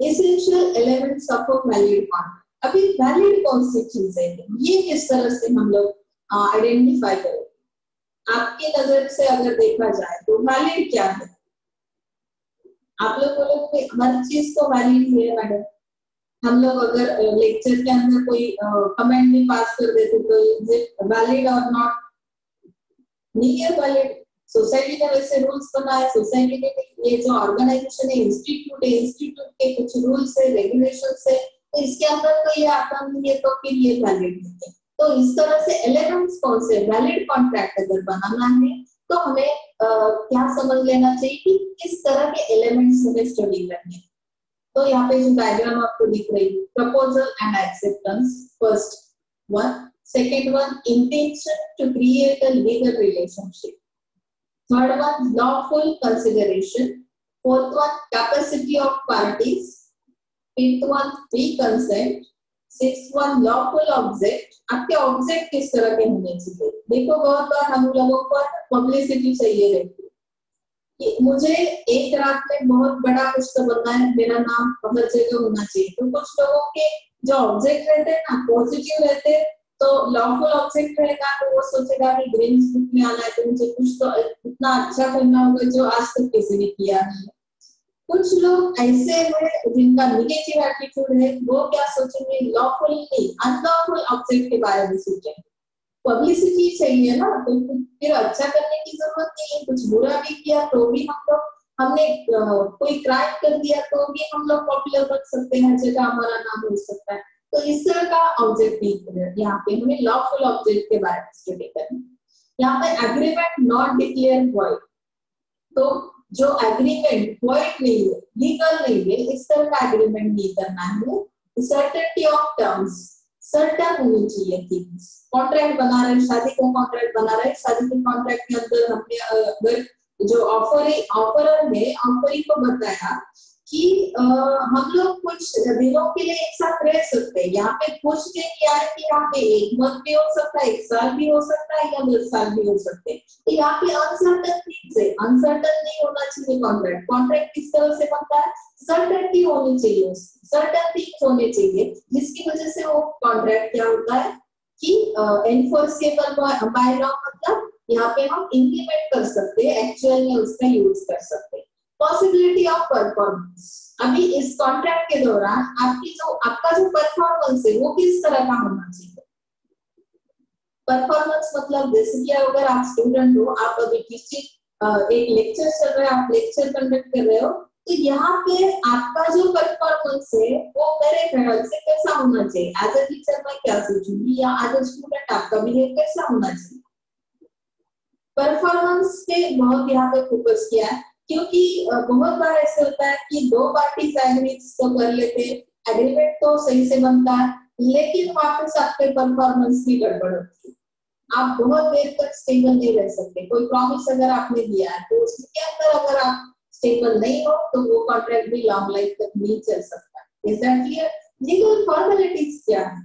essential elements of a valid contract अभी वैलिड कौन सी चीज़ है? ये किस तरह से हम लोग आइडेंटिफाई करें? आपकी नज़र से अगर देखा जाए तो वैलिड क्या है? आप लोग बोलोगे, हर चीज़ तो वैलिड है मैडम हम लोग अगर लेक्चर के अंदर कोई कमेंट भी पास कर देते तो इज़ इट वैलिड और नॉट है वैलिड सोसाइटी ने वैसे रूल्स बनाए सोसाइटी के ये जो ऑर्गेनाइजेशन है इंस्टीट्यूट है इंस्टीट्यूट के कुछ रूल्स है रेगुलेशन है तो इसके अंदर तो ये आता नहीं है तो फिर ये वैलिड नहीं है। तो इस तरह से एलिमेंट्स कौन से वैलिड कॉन्ट्रैक्ट अगर बनाना है तो हमें आ, क्या समझ लेना चाहिए कि किस तरह के एलिमेंट्स हमें स्टडी करने तो यहाँ पे जो डायग्राम आपको दिख रही है proposal and acceptance first one second one intention to create a legal relationship third one lawful consideration fourth one capacity of parties fifth one free consent six one lawful object आपके object किस तरह के होने चाहिए? देखो, बहुत बार हम लोगों को पब्लिसिटी चाहिए रहती मुझे एक रात में बहुत बड़ा कुछ तो बनना है, मेरा नाम हर जगह होना चाहिए। तो कुछ लोगों के जो ऑब्जेक्ट रहते हैं ना पॉजिटिव रहते हैं तो लॉफुल ऑब्जेक्ट रहेगा तो वो सोचेगा कि ग्रीन बुक में आना है तो मुझे कुछ तो इतना अच्छा करना होगा जो आज तक किसी ने किया नहीं कुछ लोग ऐसे हैं जिनका निगेटिव एटीट्यूड है, वो क्या सोचेंगे? लॉफुल नहीं अनलॉफुल ऑब्जेक्ट के बारे में सोचेंगे। पब्लिसिटी चाहिए ना तो फिर अच्छा करने की ज़रूरत नहीं है कुछ बुरा भी किया तो भी हम लोग, हमने कोई क्राइम कर दिया तो भी हम लोग पॉपुलर बन सकते हैं जगह हमारा नाम हो सकता है। तो इस तरह का ऑब्जेक्ट नहीं यहाँ पे हमें लॉफुल ऑब्जेक्ट के बारे में स्टडी करनी यहाँ पे एग्रीमेंट नॉट डिक्लेयर वॉइड तो जो एग्रीमेंट वॉइड नहीं है लीगल नहीं है, इस तरह का एग्रीमेंट नहीं करना है। सर्टेनिटी ऑफ़ टर्म्स सर्टन होनी चाहिए थी कॉन्ट्रैक्ट बना रहे शादी को कॉन्ट्रैक्ट बना रहे शादी के कॉन्ट्रैक्ट के अंदर हमने अगर जो ऑफ़र ऑफ़र है ऑफरी को बताया कि हम लोग कुछ दिनों के लिए एक साथ रह सकते हैं। यहाँ पे पूछ के क्या है कि यहाँ पे एक मंथ भी हो सकता है, एक साल भी हो सकता है या दस साल भी हो सकते हैं। तो यहाँ पे अनसर्टन थिंग्स है। अनसर्टन नहीं होना चाहिए कॉन्ट्रैक्ट कॉन्ट्रैक्ट किस तरह से बनता है? सर्टनटी होनी चाहिए। सर्टन थिंग्स होने चाहिए, जिसकी वजह से वो कॉन्ट्रैक्ट क्या होता है कि एनफोर्सेबल बाय लॉ मतलब यहाँ पे हम इंप्लीमेंट कर सकते हैं एक्चुअल में उसका यूज़ कर सकते हैं। पॉसिबिलिटी ऑफ़ परफॉर्मेंस अभी इस कॉन्ट्रैक्ट के दौरान आपकी जो, आपका जो परफॉर्मेंस है, वो किस तरह का होना चाहिए? परफॉर्मेंस मतलब जैसे कि अगर आप स्टूडेंट हो, आप अभी किसी एक लेक्चर चल रहा है, आप लेक्चर कंडक्ट कर रहे हो तो यहाँ पे आपका जो परफॉर्मेंस है, वो मेरे ख्याल से कैसा होना चाहिए? एज अ टीचर मैं क्या सोचूँगी? या एज अ स्टूडेंट आपका बिहेव कैसा होना चाहिए? परफॉर्मेंस पे बहुत यहाँ पे फोकस किया है। क्योंकि बहुत बार ऐसे होता है कि दो पार्टी तो कर लेते एग्रीमेंट तो सही से बनता है लेकिन वापस आपके परफॉर्मेंस की गड़बड़ होती है। आप बहुत देर तक स्टेबल नहीं रह सकते। कोई प्रॉमिस अगर आपने दिया है तो उसके अंदर अगर आप स्टेबल नहीं हो तो वो कॉन्ट्रैक्ट भी लॉन्ग लाइफ तक नहीं चल सकता। Is that clear legal formalities क्या है?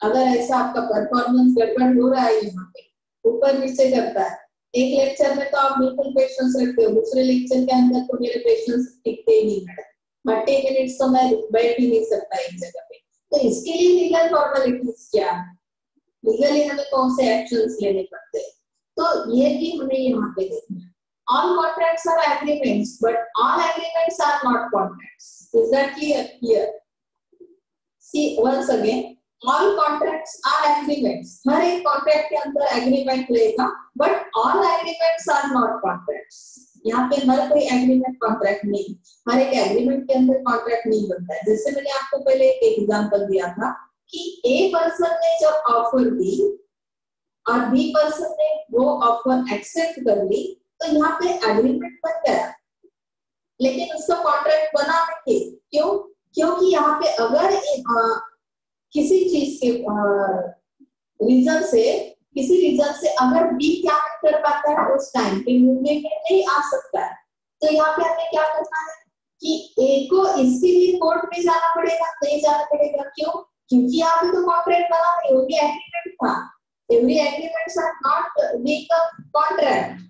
अगर ऐसा आपका परफॉर्मेंस गड़बड़ हो रहा है यहाँ पे, ऊपर नीचे करता है एक लेक्चर में तो आप बिल्कुल पेशेंस रखते हो। दूसरे लेक्चर के अंदर तो मेरे पेशेंस टिकते ही नहीं मैडम थर्टी मिनट्स तो मैं बैठ ही नहीं सकता एक जगह पे। तो इसके लिए लीगल फॉर्मेलिटीज क्या लीगली हमें कौन से एक्शंस लेने पड़ते हैं? तो ये भी हमें यहाँ पे देखना है। All contracts are agreements, but all agreements are not contracts is that clear? Here. See, once again all contracts are agreements. हर एक कॉन्ट्रैक्ट के अंदर एग्रीमेंट रहेगा but all agreements are not contracts यहाँ पे हर कोई एग्रीमेंट कॉन्ट्रैक्ट नहीं हर एक agreement के अंदर कॉन्ट्रैक्ट नहीं बनता है। जैसे मैंने आपको पहले एक एग्जांपल दिया था कि ए पर्सन ने जब ऑफ़र दी और बी पर्सन ने वो ऑफ़र एक्सेप्ट कर ली तो यहाँ पे एग्रीमेंट बन गया। लेकिन उसका कॉन्ट्रैक्ट बना नहीं। क्यों? क्योंकि यहाँ पे अगर किसी चीज़ के रीजन से, किसी रीजन से अगर बी क्या कर पाता है उस टाइम पे मूवमेंट में नहीं आ सकता है तो यहाँ पे हमें क्या करना है कि ए को इसके लिए कोर्ट में जाना पड़ेगा, नहीं जाना पड़ेगा, क्यों? क्योंकि यहाँ पे तो कॉन्ट्रैक्ट बना नहीं वो भी एग्रीमेंट था। Every agreements are not make a contract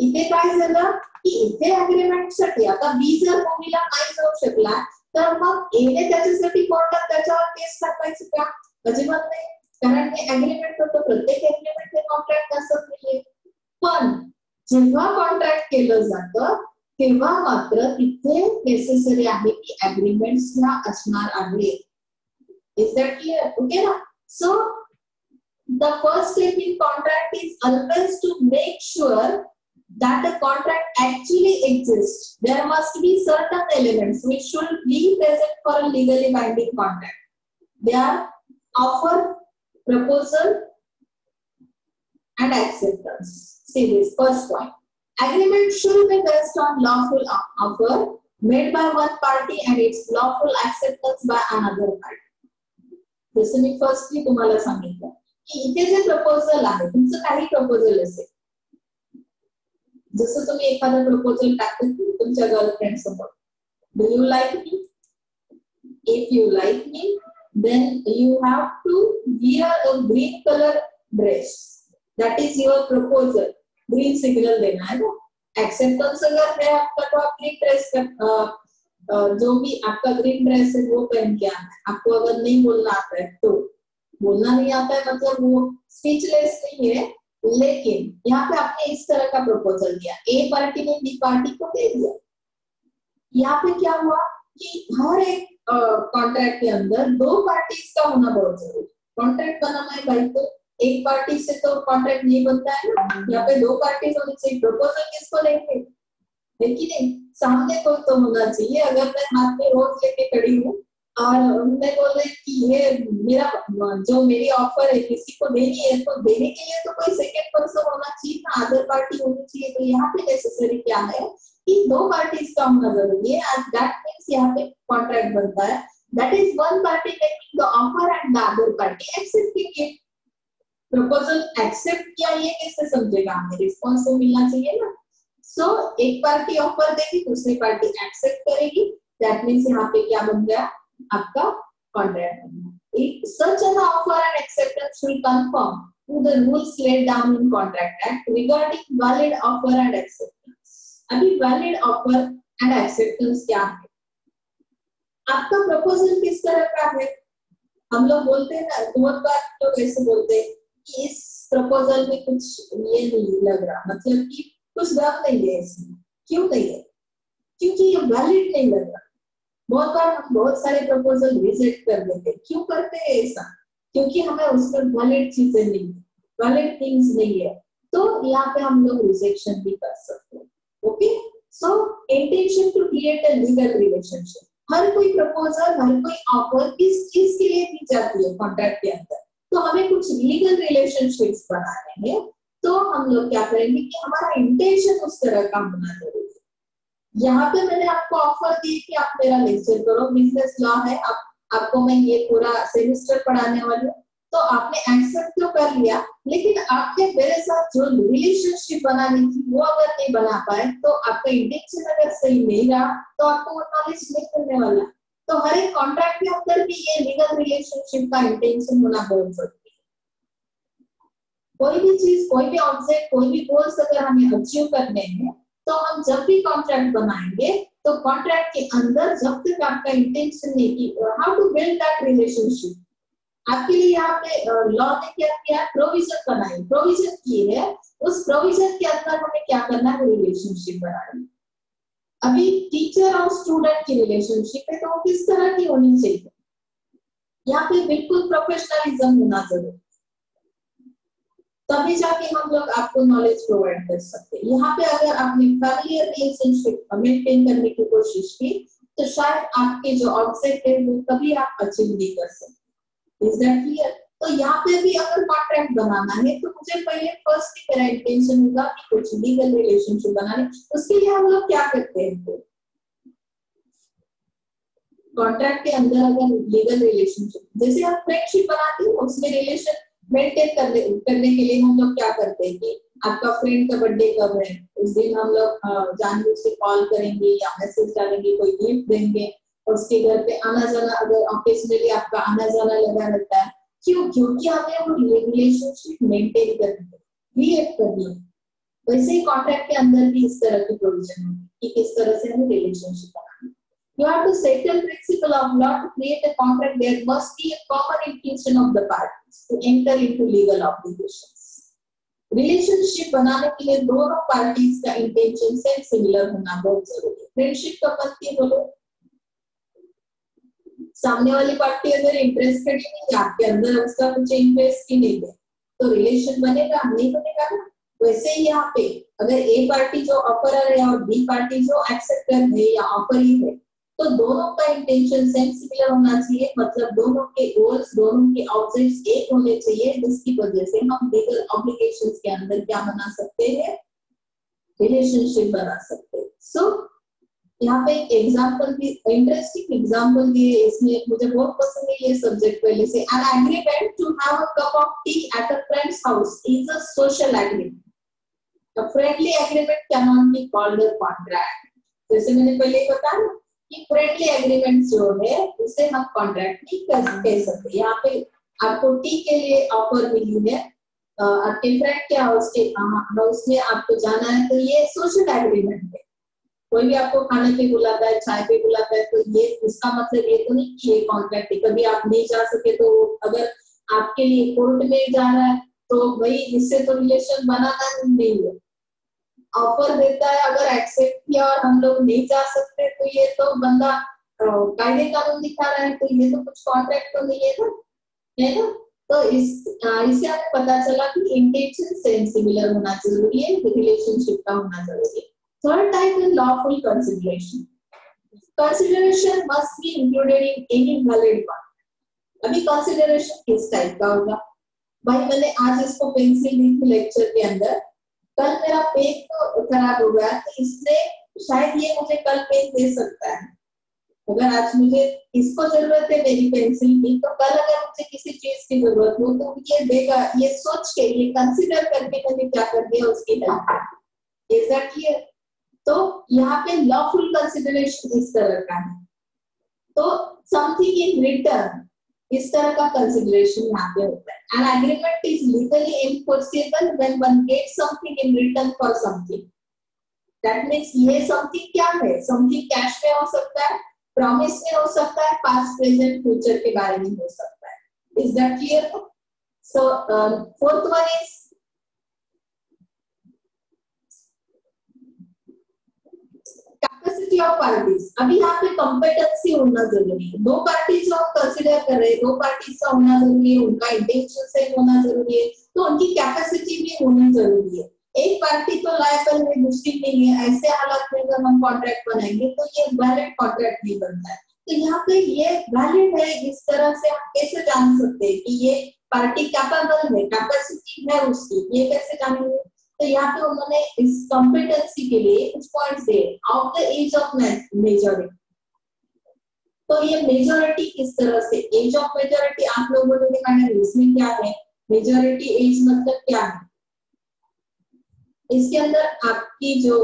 इथे काय झालं की इथे अग्रीमेंटसाठी आता बी जर मूवीला नाही जाऊ शकला तर मग एने त्याच्यासाठी कोर्टात त्याच्यावर केस टाकायची का? अजिबात नाही. कारण हे अग्रीमेंट होतं, प्रत्येक अग्रीमेंट हे कॉन्ट्रॅक्ट असत नाहीये. पण जेव्हा कॉन्ट्रॅक्ट केलं जातं, तेव्हा मात्र तिथे नेसेसरी आहे की अग्रीमेंट्स ह्या असणार आहे. इज़ दॅट क्लिअर ओके ना? सो the first step in contract is always to make sure that the contract actually exists. There must be certain elements which should be present for a legally binding contract. They are offer, proposal, and acceptance. See this first point. Agreement should be based on lawful offer made by one party and its lawful acceptance by another party. जसं मी firstly तुम्हाला सांगितलं की इथे जे proposal आहे तुमचं काही proposal असेल जसं तुम्ही एखादं प्रपोजल टाकत गर्लफ्रेंड समोर do you like me if you like me then you have to wear a green colour dress that is your proposal green signal देना है ना? एक्सेप्टेंस अगर है आपका तो आप ग्रीन ड्रेस का जो भी आपका ग्रीन ड्रेस है, वो पहन के आना है। आपको अगर नहीं बोलना आता है तो बोलना नहीं आता है मतलब वो स्पीचलेस नहीं है। लेकिन यहाँ पे आपने इस तरह का प्रपोजल दिया। ए पार्टी ने बी पार्टी को दे दिया। यहाँ पे क्या हुआ कि हर एक कॉन्ट्रैक्ट के अंदर दो पार्टीज़ का होना बहुत ज़रूरी कॉन्ट्रैक्ट बनाना है भाई तो। एक पार्टी से तो कॉन्ट्रैक्ट नहीं बनता है ना। यहाँ पे दो पार्टीज़ होनी चाहिए। प्रपोजल किसको लेंगे लेकिन सामने कोई तो होना चाहिए। अगर मैं हाथ में रोज लेके खड़ी हूँ और मैं बोल रही कि ये मेरा जो मेरी ऑफ़र है किसी को देनी है तो देने के लिए तो कोई सेकेंड पर्सन होना चाहिए ना अदर पार्टी होनी चाहिए। तो यहाँ पे नेसेसरी क्या है कि दो पार्टीज़ का होना ज़रूरी है। एंड दैट मीन्स यहाँ पे कॉन्ट्रैक्ट बनता है। That is one party making the offer and the other party accepting it proposal accept किया ये कैसे समझेगा? हमें रिस्पॉन्स तो मिलना चाहिए ना। सो so, एक पार्टी ऑफ़र देगी दूसरी पार्टी एक्सेप्ट करेगी। दैट मीन्स यहाँ पे क्या बन गया? आपका कॉन्ट्रैक्ट एक such an offer and acceptance will confirm to the rules laid down in contract act regarding valid offer and acceptance अभी वैलिड ऑफ़र एंड एक्सेप्टेंस क्या है? आपका प्रपोजल किस तरह का है? हम लोग बोलते हैं ना, बहुत बार लोग ऐसे बोलते हैं कि इस प्रपोजल में कुछ ये नहीं लग रहा। मतलब कि कुछ गलत नहीं है इसमें। क्यों नहीं है? क्योंकि ये वैलिड नहीं लग रहा। बहुत बार हम बहुत सारे प्रपोजल रिजेक्ट कर देते क्यों करते हैं ऐसा? क्योंकि हमें उसमें वैलिड चीज़ें नहीं है वैलिड थिंग्स नहीं है। तो यहाँ पे हम लोग रिजेक्शन भी कर सकते हैं। Okay so intention to create a legal relationship हर कोई प्रपोजल हर कोई ऑफ़र किस चीज़ के लिए दी जाती है कॉन्ट्रैक्ट के अंदर? तो हमें कुछ लीगल रिलेशनशिप्स बनाने हैं तो हम लोग क्या करेंगे कि हमारा इंटेंशन उस तरह का होना ज़रूरी है। यहाँ पे मैंने आपको ऑफ़र दी कि आप मेरा लेक्चर करो। बिज़नेस लॉ है। आप आपको मैं ये पूरा सेमिस्टर पढ़ाने वाली हूँ। तो आपने एक्सेप्ट तो कर लिया, लेकिन आपने मेरे साथ जो रिलेशनशिप बनानी थी, वो अगर नहीं बना पाए तो आपका इंटेंशन अगर सही नहीं रहा तो आपको वो नॉलेज नहीं करने वाला। तो हर एक कॉन्ट्रैक्ट के अंदर भी ये लीगल रिलेशनशिप का इंटेंशन होना बहुत ज़रूरी कोई भी चीज़, कोई भी ऑब्जेक्ट कोई भी गोल्स अगर हमें अचीव करने हैं तो हम जब भी कॉन्ट्रैक्ट बनाएँगे तो कॉन्ट्रैक्ट के अंदर जब तक आपका इंटेंशन नहीं की how to build that relationship आपके लिए यहाँ पे लॉ ने क्या किया? प्रोविज़न बनाई। प्रोविज़न किए है। उस प्रोविज़न के अंदर हमें क्या करना है? रिलेशनशिप बनानी अभी टीचर और स्टूडेंट की रिलेशनशिप है तो वो किस तरह की होनी चाहिए? यहाँ पे बिल्कुल प्रोफेशनलिज्म होना ज़रूरी तभी जाके हम लोग आपको नॉलेज प्रोवाइड कर सकते हैं। यहाँ पे अगर आपने फैमिली रिलेशनशिप मेंटेन करने की कोशिश की तो शायद आपके जो ऑब्जेक्ट है वो कभी आप अचीव नहीं कर सकते। इज़ दैट क्लियर तो यहाँ पे भी अगर कॉन्ट्रैक्ट बनाना है तो मुझे पहले फ़र्स्ट मेरा इंटेंशन होगा कि कुछ लीगल रिलेशनशिप बनाने। उसके लिए हम लोग क्या करते हैं कॉन्ट्रैक्ट के अंदर अगर लीगल रिलेशनशिप जैसे हम फ्रेंडशिप बनाते हैं, उसमें रिलेशन मेंटेन करने करने के लिए हम लोग क्या करते हैं कि आपका फ्रेंड का बर्थडे कब है? उस दिन हम लोग जानबूझ से कॉल करेंगे या मैसेज डालेंगे, कोई गिफ्ट देंगे और उसके घर पे आना जाना अगर ऑकेजनली आपका आना जाना लगा रहता है, क्यों? क्योंकि हमें वो रिलेशनशिप मेंटेन करनी है क्रिएट करनी है। वैसे ही कॉन्ट्रैक्ट के अंदर भी इस तरह की प्रोविज़न होगी कि किस तरह से हमें रिलेशनशिप बनाना You have to settle principle of law to create a contract. There must be a common intention of the parties to enter into legal obligations. Relationship बनाने के लिए दोनों पार्टीज़ का इंटेंशन सेम सिमिलर होना बहुत ज़रूरी है फ्रेंडशिप का पत्ती बोलो सामने वाली पार्टी अगर इंटरेस्टेड ही नहीं आपके अंदर उसका कुछ इंटरेस्ट ही नहीं है तो रिलेशन बनेगा नहीं बनेगा ना वैसे ही यहाँ पे अगर ए पार्टी जो ऑफरर है और बी पार्टी जो एक्सेप्टर है, या ऑफ़र ही है तो दोनों का इंटेंशन सेम सिमिलर होना चाहिए। मतलब दोनों के गोल्स दोनों के ऑब्जेक्ट्स एक होने चाहिए जिसकी वजह से हम लीगल ऑब्लिगेशंस के अंदर क्या बना सकते हैं? रिलेशनशिप बना सकते हैं। सो so, यहाँ पे एक एग्जांपल भी इंटरेस्टिंग एग्जांपल दिए इसमें। मुझे बहुत पसंद है ये सब्जेक्ट पहले से। An agreement to have a cup of tea at a friend's house is a social agreement a friendly agreement can not be called a contract जैसे मैंने पहले बताया कि फ्रेंडली एग्रीमेंट जो है उसे हम कॉन्ट्रैक्ट नहीं कर कह सकते। यहाँ पे आपको टी के लिए ऑफ़र मिली है। आपके फ्रेंड के हाउस के हाउस में आपको जाना है तो ये सोशल एग्रीमेंट है। कोई भी आपको खाने पे बुलाता है चाय पे बुलाता है तो ये उसका मतलब ये तो नहीं कि ये कॉन्ट्रैक्ट है। कभी आप नहीं जा सके तो अगर आपके लिए कोर्ट में जा रहा है तो वही इससे तो रिलेशन बनाना नहीं है। ऑफ़र देता है, अगर एक्सेप्ट किया और हम लोग नहीं जा सकते तो ये तो बंदा कायदे कानून दिखा रहा है तो ये तो कुछ कॉन्ट्रैक्ट तो नहीं है ना है ना तो इस इससे हमें पता चला कि इंटेंशन सेम सिमिलर होना ज़रूरी है रिलेशनशिप का होना ज़रूरी है Third type is lawful consideration. Consideration must be included in any valid one. अभी consideration किस टाइप का होगा भाई, मैंने आज इसको पेंसिल दी थी लेक्चर के अंदर कल मेरा पेन तो खराब हो गया तो इसने शायद ये मुझे कल पेन दे सकता है। अगर आज मुझे इसको ज़रूरत है, मेरी पेंसिल की तो कल अगर मुझे किसी चीज़ की ज़रूरत हो तो ये देगा, ये सोच के, ये कंसिडर करके मैंने क्या कर दिया उसकी हेल्प इज़ दैट क्लियर तो यहाँ पे लॉफुल कंसिडरेशन इस तरह का है। तो समथिंग इन रिटर्न इस तरह का कंसिडरेशन यहाँ पे होता है। An agreement is legally enforceable when one get something in return for something that means ये समथिंग क्या है? समथिंग कैश में हो सकता है प्रॉमिस में हो सकता है पास्ट प्रेजेंट फ्यूचर के बारे में हो सकता है। Is that clear so fourth one is capacity of parties अभी यहाँ पे कॉम्पिटेंसी होना ज़रूरी है। दो पार्टीज़ जो आप कंसिडर कर रहे हैं। दो पार्टीज़ का होना ज़रूरी है, उनका इंटेंशन सेम होना ज़रूरी है। तो उनकी कैपेसिटी भी होनी ज़रूरी है। एक पार्टी तो लायबल है दूसरी नहीं है। ऐसे हालात में अगर हम कॉन्ट्रैक्ट बनाएँगे तो ये वैलिड कॉन्ट्रैक्ट नहीं बनता है। तो यहाँ पे ये वैलिड है, इस तरह से हम कैसे जान सकते हैं कि ये पार्टी कैपेबल है कैपेसिटी है उसकी? ये कैसे जानेंगे? तो यहाँ पे उन्होंने इस कॉम्पिटेंसी के लिए कुछ पॉइंट्स दिए। Of the age of majority तो ये मेजोरिटी किस तरह से? एज ऑफ़ मेजोरिटी आप लोगों ने देखा है, इसमें क्या है? मेजोरिटी एज मतलब क्या है? इसके अंदर आपकी जो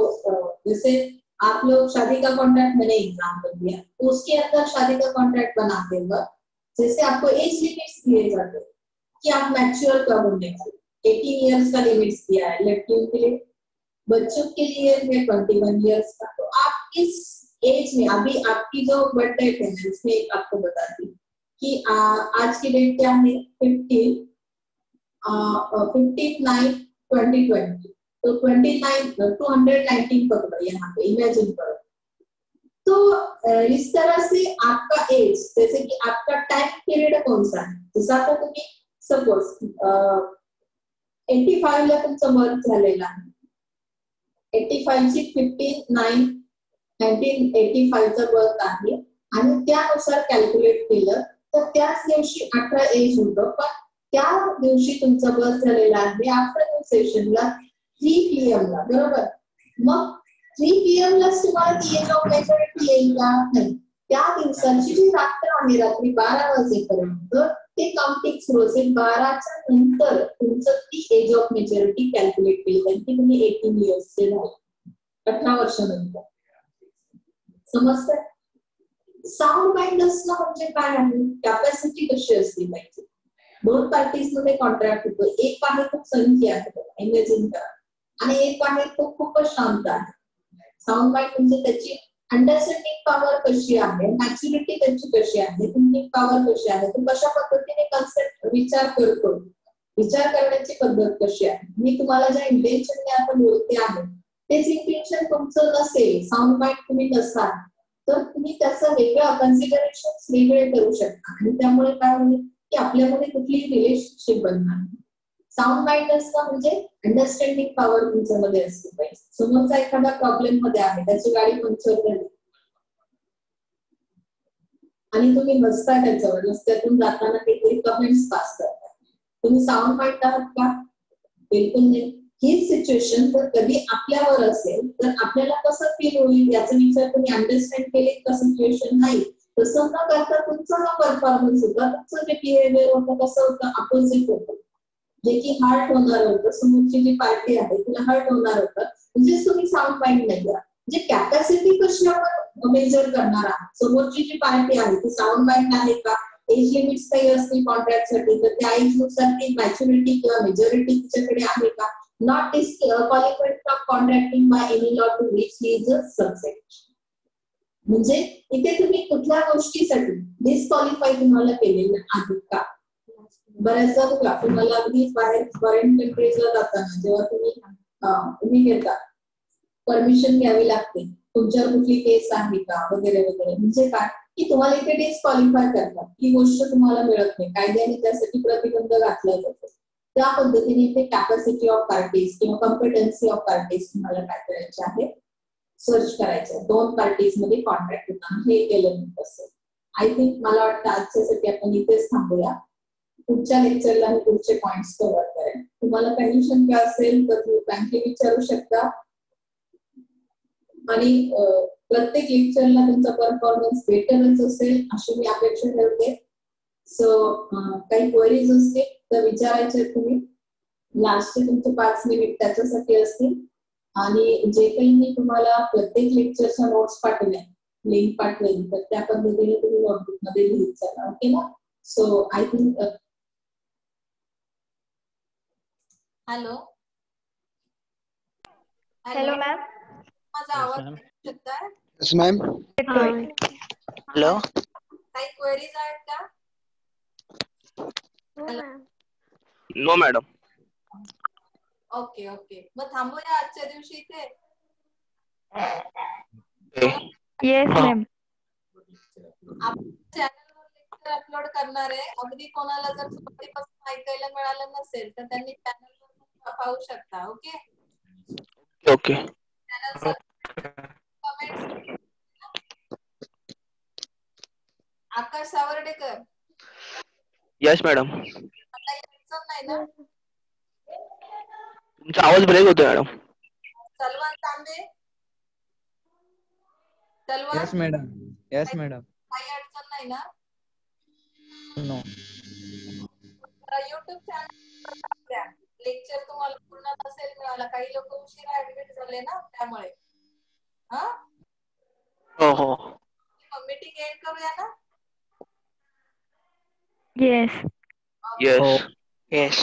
जैसे आप लोग शादी का कॉन्ट्रैक्ट मैंने एग्ज़ाम्पल दिया। तो उसके अंदर शादी का कॉन्ट्रैक्ट बनाते वक्त जैसे आपको एज लिमिट्स दिए जाते कि आप मैच्योर कब होने वाले एटीन ईयर्स का लिमिट्स दिया है लड़कियों के लिए। बच्चों के लिए है ट्वेंटी वन ईयर्स का। तो आप किस एज में अभी आपकी जो बर्थ डेट है उसमें आपको बताती कि आ, आज की डेट क्या है? Fifteen fifteen nine twenty twenty तो twenty nine two hundred nineteen पकड़ो यहाँ पे इमेजिन करो। तो इस तरह से आपका एज जैसे कि आपका टाइम पीरियड कौन सा है? जैसा तुम्हें सपोज़ एटी फाईव्ह ला तुमचा बर्थ झालेला आहे. एटी फाईव्ह ची फिफ्टीन नाईन नाईन्टीन एटी फाईव्हचा बर्थ आहे. आणि त्यानुसार कॅल्क्युलेट केलं तर त्याच दिवशी अठरा एज होतं. पण त्या दिवशी तुमचा बर्थ झालेला आहे. आफ्टरनून सेशनला थ्री पीएम ला बरोबर? मग थ्री पीएम लाच तुम्हाला ती एज ऑफ मेजॉरिटी येईल का? नाही. त्या दिवसाची जी रात्र आहे रात्री बारा वाजेपर्यंत ते काम सुरू असेल बाराच्या नंतर तुमचं ती एज ऑफ मेच्युरिटी कॅल्क्युलेट केली कारण की तुम्ही एटीन इयर्सचे झाले. अठरा वर्षानंतर. समजतंय? साऊंड माइंड असणं म्हणजे काय आहे? कॅपॅसिटी कशी असली पाहिजे? दोन पार्टीजमध्ये कॉन्ट्रॅक्ट होतो. एक आहे खूप संख्या आहे इमेजिन करा आणि एक आहे तो खूपच शांत आहे. साऊंड माइंड म्हणजे त्याची अंडरस्टँडिंग पॉवर कशी आहे? मॅच्युरिटी त्यांची कशी आहे? थिंकिंग पॉवर कशी आहे? तो कशा पद्धतीने कन्सेप्ट विचार करतो? विचार करण्याची पद्धत कशी आहे? मी तुम्हाला ज्या इंटेन्शनने आपण बोलते आहे तेच इंटेन्शन तुमचं नसेल साऊंड माइंड तुम्ही नसाल तर तुम्ही त्याचं वेगळं कन्सिडरेशन वेगळे करू शकता. आणि त्यामुळे काय होईल की आपल्यामध्ये कुठलीही रिलेशनशिप बनणार नाही. साऊंड माइंड असतं म्हणजे अंडरस्टँडिंग पॉवर तुमच्यामध्ये असली पाहिजे. समोरचा एखादा प्रॉब्लेममध्ये आहे त्याची गाडी पंक्चर झाली आणि तुम्ही बसता त्याच्यावर रस्त्यातून जाताना काहीतरी कमेंट्स पास करता. तुम्ही साऊंड माइंड आहात का? बिलकुल नाही. ही सिच्युएशन जर कधी आपल्यावर असेल तर आपल्याला कसं फील होईल याचा विचार तुम्ही अंडरस्टँड केले का सिच्युएशन नाही? तसं न करता तुमचा हा परफॉर्मन्स होता. तुमचं जे बिहेवियर होतं कसं होतं अपोजिट होतं. जे की हार्ट होणार होतं, समोरची जी पार्टी आहे, तिला हार्ट होणार होतं. म्हणजेच तुम्ही साऊंड माइंड नाही म्हणजे कॅपॅसिटी कशी आपण मेजर करणार आहात? समोरची जी पार्टी आहे, ती साऊंड माइंड आहे का? एज लिमिट्स काही असतील कॉन्ट्रॅक्ट साठी तर त्या एज नुसार ती मॅच्युरिटी किंवा मेजॉरिटी तिच्याकडे आहे का? Not is qualified from contracting by any law to which he is a subject म्हणजे इथे तुम्ही कुठल्या गोष्टीसाठी डिस्क्वालिफाय तुम्हाला केलेलं आहे का? बऱ्याचदा बघा तुम्हाला अगदी बाहेर फॉरेन कंट्रीजला जाताना जेव्हा तुम्ही तुम्ही घेता परमिशन घ्यावी लागते. तुमच्यावर कुठली केस आहे का? वगैरे वगैरे. म्हणजे काय? की तुम्हाला इथे डिस्क्वालिफाय करतात. ही गोष्ट तुम्हाला मिळत नाही. कायद्याने त्यासाठी प्रतिबंध घातला जातो त्या पद्धतीने इथे कॅपॅसिटी ऑफ पार्टीज किंवा कॉम्पिटन्सी ऑफ पार्टीज तुम्हाला काय करायचे आहे? सर्च करायचं दोन पार्टीजमध्ये कॉन्ट्रॅक्ट होता. हे एक एलिमेंट असेल आय थिंक मला वाटतं आजच्यासाठी आपण इथेच थांबूया. पुढच्या लेक्चरला मी पुढचे पॉइंट्स कव्हर करेन. तुम्हाला काही शंका असेल तर तुम्ही फ्रँकली विचारू शकता. आणि प्रत्येक लेक्चरला तुमचा परफॉर्मन्स बेटरच असेल अशी मी अपेक्षा ठेवते. सो काही क्वेरीज असतील तर विचारायचे तुम्ही. लास्टचे तुमचे पाच मिनिट त्याच्यासाठी असतील. आणि जे काही मी तुम्हाला प्रत्येक लेक्चरच्या नोट्स पाठवल्या लिंक पाठवेल तर त्या पद्धतीने तुम्ही नोटबुकमध्ये लिहित चला ओके ना? So I think
hello.
Hello. Ma'am.
माझा आवाज
मॅम हॅलो.
काही क्वेरीज आहेत का?
No madam
okay okay. मग थांबूया आजच्या दिवशी इथे?
येस मॅम
आपण चॅनलवर लेक्चर अपलोड करणार आहे. अगदी कोणाला जर सुरुवातीपासून ऐकायला मिळालं नसेल तर त्यांनी चॅनलवर पाहू शकता
okay? Okay.
Akash Sawardekar. Yes madam.
तुमचा आवाज़ ब्रेक होतोय madam.
Salman Tambe. Salman
yes madam. Yes madam.
काही अडचण नाही ना?
नो
युट्यूब चॅनल लेक्चर तुम्हाला पूर्ण नसेल मिळाला. काही लोक उशिरा ऍडमिट झाले ना त्यामुळे. हा?
हो हो.
मीटिंग एंड करूया ना?
Yes
yes yes